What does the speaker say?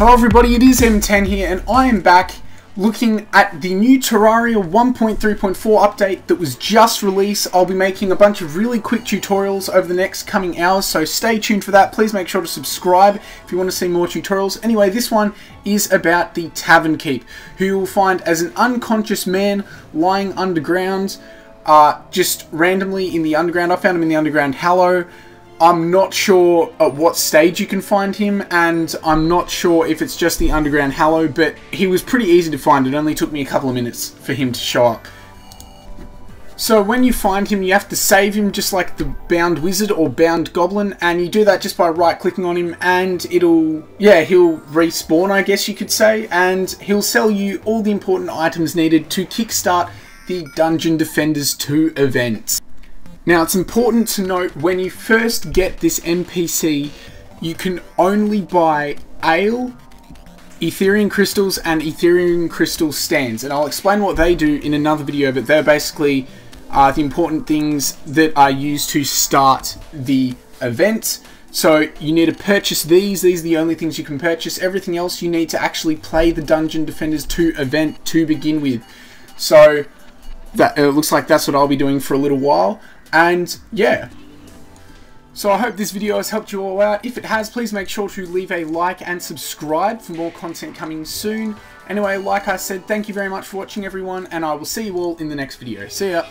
Hello everybody, it is MTEN here and I am back looking at the new Terraria 1.3.4 update that was just released. I'll be making a bunch of really quick tutorials over the next coming hours, so stay tuned for that. Please make sure to subscribe if you want to see more tutorials. Anyway, this one is about the Tavernkeep, who you will find as an unconscious man lying underground, uh, just randomly in the underground. I found him in the underground Hallow. I'm not sure at what stage you can find him, and I'm not sure if it's just the Underground Hallow, but he was pretty easy to find. It only took me a couple of minutes for him to show up. So when you find him, you have to save him just like the Bound Wizard or Bound Goblin, and you do that just by right-clicking on him, and it'll, yeah, he'll respawn, I guess you could say, and he'll sell you all the important items needed to kickstart the Dungeon Defenders 2 event. Now it's important to note when you first get this NPC, you can only buy ale, Eternia crystals, and Eternia crystal stands. And I'll explain what they do in another video, but they're basically uh, the important things that are used to start the event. So you need to purchase these. These are the only things you can purchase. Everything else you need to actually play the Dungeon Defenders 2 event to begin with. So that it looks like that's what I'll be doing for a little while. And yeah. So I hope this video has helped you all out. If it has, please make sure to leave a like and subscribe for more content coming soon. Anyway, like I said, thank you very much for watching everyone, and I will see you all in the next video. See ya!